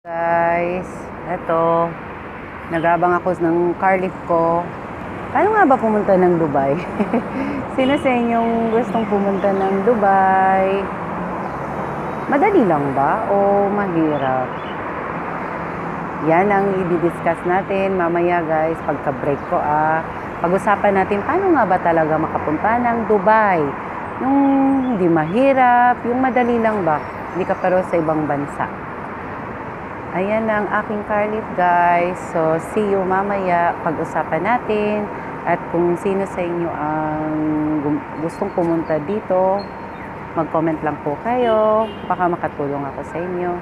Guys, eto, nagabang ako ng car lift ko. Paano nga ba pumunta ng Dubai? Sino sa inyong gustong pumunta ng Dubai? Madali lang ba o mahirap? Yan ang i-discuss natin mamaya guys, pagka-break ko ah. Pag-usapan natin paano nga ba talaga makapunta ng Dubai? Yung hindi mahirap, yung madali lang ba? Hindi ka pero sa ibang bansa. Ayan ang aking car lift guys. So, see you mamaya. Pag-usapan natin. At kung sino sa inyo ang gustong pumunta dito, mag-comment lang po kayo. Baka makatulong ako sa inyo.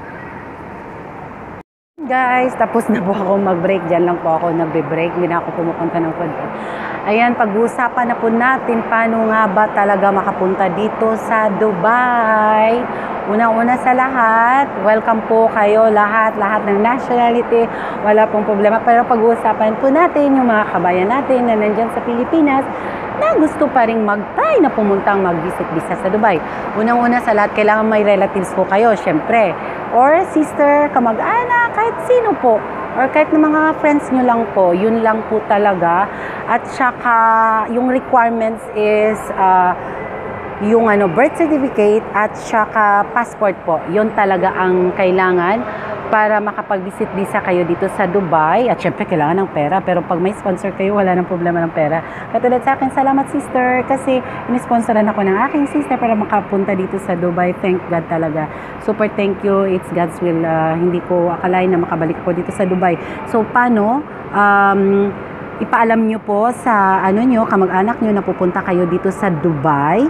Guys, tapos na po ako mag-break. Diyan lang po ako nagbe-break. Hindi na ako pumupunta ng food. Ayan, pag-uusapan na po natin paano nga ba talaga makapunta dito sa Dubai. Una-una sa lahat, welcome po kayo lahat, lahat ng nationality. Wala pong problema. Pero pag-uusapan po natin yung mga kabayan natin na nandyan sa Pilipinas na gusto pa rin mag-try na pumuntang mag-visit visa sa Dubai. Unang-una sa lahat, kailangan may relatives po kayo, syempre. Or sister, kamag-anak, kahit sino po. Or kahit ng mga friends nyo lang po, yun lang po talaga. At saka, yung requirements is, uh, yung ano, birth certificate at saka passport po. Yun talaga ang kailangan para makapag-visit visa kayo dito sa Dubai. At syempre, kailangan ng pera. Pero pag may sponsor kayo, wala ng problema ng pera. Katulad sa akin, salamat sister. Kasi inisponsoran ako ng aking sister para makapunta dito sa Dubai. Thank God talaga. Super thank you. It's God's will. Uh, hindi ko akalain na makabalik ako dito sa Dubai. So, paano? Um, ipaalam nyo po sa ano nyo, kamag-anak nyo na pupunta kayo dito sa Dubai.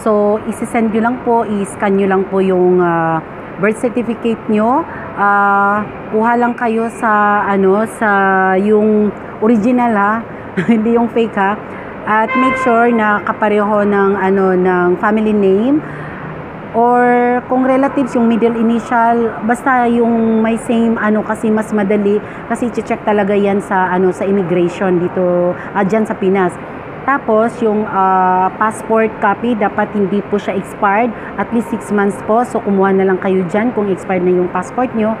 So, isi-send nyo lang po, i-scan nyo lang po yung uh, birth certificate nyo. Uh, kuha lang kayo sa ano sa yung original ha, hindi yung fake ha. At make sure na kapareho ng ano ng family name or kung relatives yung middle initial basta yung may same ano kasi mas madali kasi check talaga yan sa ano sa immigration dito uh, sa Pinas. Tapos yung uh, passport copy dapat hindi po siya expired at least 6 months po. So kumuha na lang kayo dyan kung expired na yung passport nyo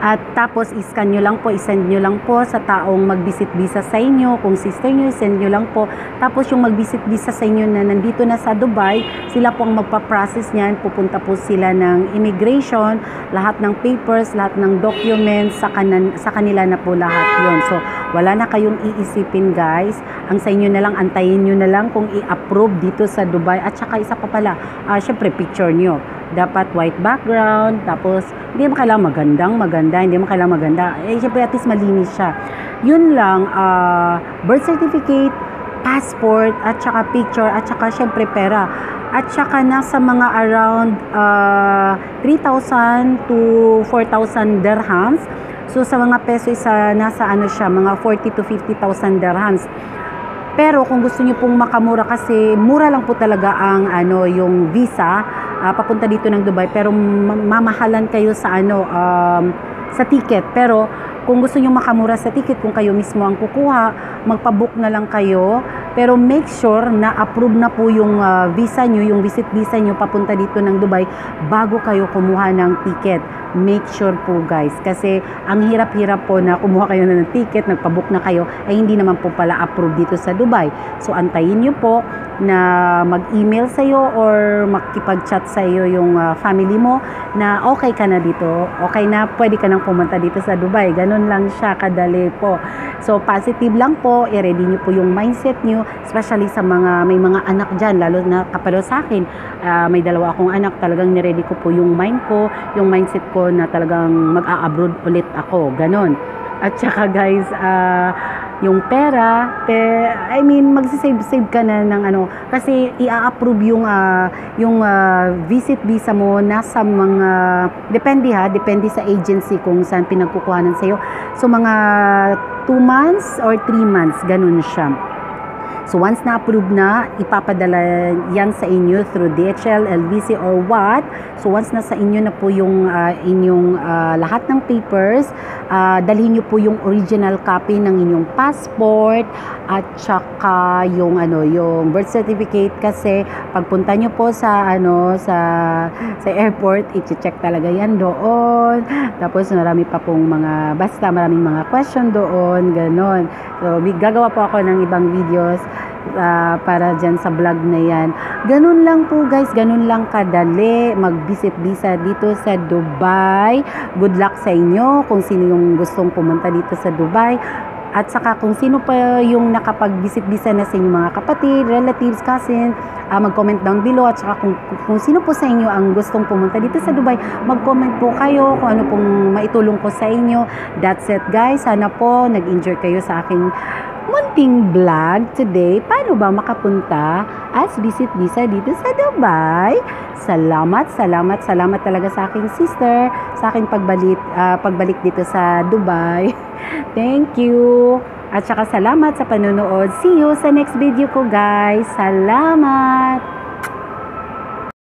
at tapos, iscan nyo lang po, isend nyo lang po sa taong mag-visit visa sa inyo. Kung sister nyo, send nyo lang po. Tapos, yung mag-visit visa sa inyo na nandito na sa Dubai, sila po ang magpa-process niyan. Pupunta po sila ng immigration, lahat ng papers, lahat ng documents, sa, kanan, sa kanila na po lahat yon So, wala na kayong iisipin guys. Ang sa inyo na lang, antayin nyo na lang kung i-approve dito sa Dubai. At saka isa pa pala, uh, syempre picture nyo dapat white background, tapos hindi mo kailangan magandang maganda, hindi mo kailangan maganda. Eh, syempre at least malinis siya. Yun lang, uh, birth certificate, passport, at saka picture, at saka syempre pera. At saka nasa mga around uh, 3,000 to 4,000 dirhams. So sa mga peso isa nasa ano siya, mga 40 to 50,000 dirhams. Pero kung gusto niyo pong makamura kasi mura lang po talaga ang ano yung visa uh, papunta dito ng Dubai pero mamahalan kayo sa ano um, sa ticket pero kung gusto niyo makamura sa ticket kung kayo mismo ang kukuha magpa-book na lang kayo pero make sure na approve na po yung uh, visa nyo, yung visit visa nyo papunta dito ng Dubai bago kayo kumuha ng ticket. Make sure po guys. Kasi ang hirap-hirap po na kumuha kayo na ng ticket, nagpabook na kayo, ay hindi naman po pala approve dito sa Dubai. So antayin nyo po na mag-email sa iyo or makipag-chat sa iyo yung uh, family mo na okay ka na dito, okay na pwede ka nang pumunta dito sa Dubai. Ganun lang siya kadali po. So positive lang po, i-ready niyo po yung mindset niyo, especially sa mga may mga anak diyan, lalo na kapalo sa akin. Uh, may dalawa akong anak, talagang ni-ready ko po yung mind ko, yung mindset ko na talagang mag-a-abroad ulit ako. Ganon. At saka guys, uh, yung pera, pe, I mean, magsisave-save ka na ng ano, kasi i-approve yung, uh, yung uh, visit visa mo nasa mga, depende ha, depende sa agency kung saan pinagkukuhanan sa'yo. So, mga 2 months or 3 months, ganun siya. So once na-approve na, ipapadala yan sa inyo through DHL, LVC or what. So once na sa inyo na po yung uh, inyong uh, lahat ng papers, ah, dalhin niyo po yung original copy ng inyong passport at saka yung ano yung birth certificate. Kasi pagpunta niyo po sa ano sa sa airport i-check talaga yan doon. Tapos marami pa pong mga basta maraming mga question doon ganon. So gagawa po ako ng ibang videos ah, para dyan sa vlog na yan. Ganun lang po guys. Ganun lang kadali. Mag-visit visa dito sa Dubai. Good luck sa inyo kung sino yung gustong pumunta dito sa Dubai. At saka kung sino pa yung nakapag-visit visa na sa inyong mga kapatid, relatives, cousin, ah, mag-comment down below. At saka kung, kung sino po sa inyo ang gustong pumunta dito sa Dubai, mag-comment po kayo kung ano pong maitulong ko sa inyo. That's it guys. Sana po nag-enjoy kayo sa aking munting vlog today. Paano ba makapunta as visit visa dito sa Dubai? Salamat, salamat, salamat talaga sa aking sister sa aking pagbalik, ah, pagbalik dito sa Dubai. Thank you. At saka salamat sa panonood. See you sa next video ko guys. Salamat.